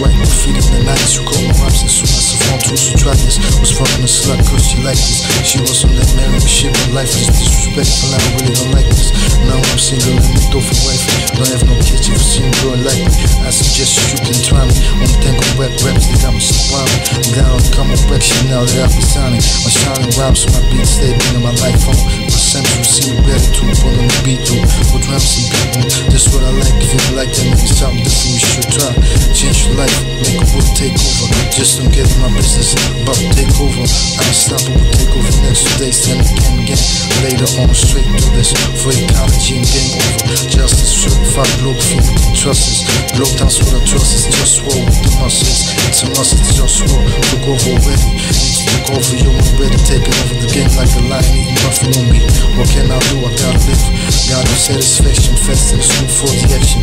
white graffiti in the nights Who called my raps as soon I found two who tried this Was fucking a slut cause she liked this She was on that married shit but life is disrespectful I really don't like this Now I'm single and moved off a wife. Don't have no kids if you see me growing like me. I suggest you can try me. Only thing on web raps they got me I'm down come on back shit now that I've been signing My shining rhymes so my beats stay in my life phone Percentage see better to put on the beat through With rhymes and people Just don't in my business about to take over I'm Unstoppable. Take over next days then again again Later on straight to this. For ecology and game over. Justice certified for trust this Bloke dance with a trust is just war with the muscles. It's a must it's just war. Took over already. Take over you already taking over the game like a lion eating buffalo meat. What can I do? I gotta live. Got no satisfaction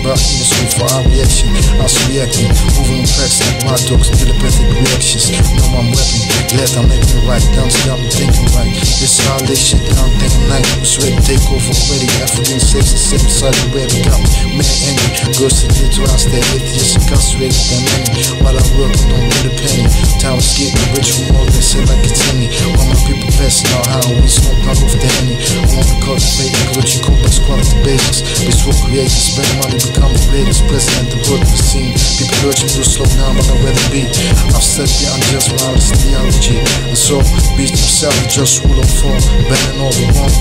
the action But in the school for our reaction I was reacting Moving cracks like my dogs Telepathic reactions Know I'm rapping Glad I'm making right to got me thinking right This how this shit down thinking night Was ready to take over already African slaves and seven sided web Got me mad angry Girls that did to us That atheists incarcerated them many While I work and don't get a penny Time is getting rich from all that shit like it's any All my people passing out how we smoke knock off the henny I want to cultivate what you call best quality basics Bitch will create this spend money People urge me to slow down but I'd rather be I've said the theology And so beast himself just rule of four Banning all the wrong.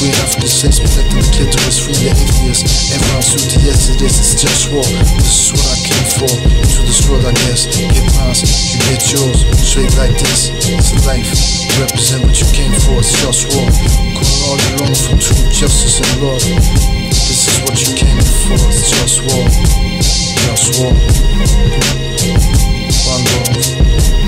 Free African states protecting the clitoris Free the atheists Everyone's suit yes it is it's just war. This is what I came for Into this world I guess Get mine, you get yours. Straight like this It's a life. Represent what you came for It's just war. Calling all you long for truth, justice and love. This is what you came for It's just war just walk. One goes.